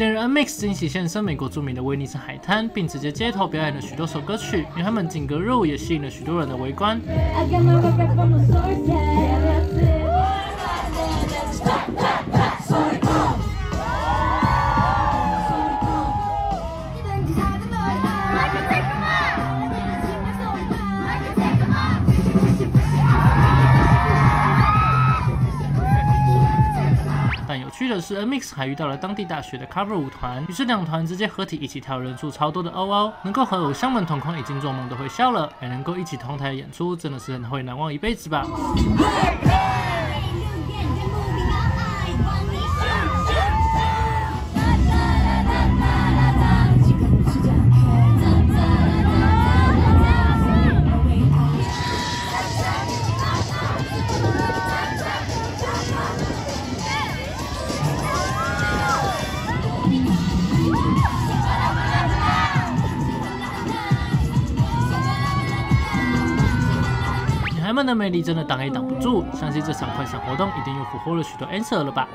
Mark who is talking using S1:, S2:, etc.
S1: 近日，MIX 惊喜现身美国著名的威尼斯海滩，并直接街头表演了许多首歌曲，女孩们劲歌热舞也吸引了许多人的围观。有趣的是，NMIX 还遇到了当地大学的 Cover 舞团，于是两团直接合体一起跳，人数超多的 OO，能够和偶像们同框已经做梦都会笑了，还能够一起同台演出，真的是很会难忘一辈子吧。咱们的魅力真的挡也挡不住相信这场幻想活动一定又俘获了许多 answer 了吧？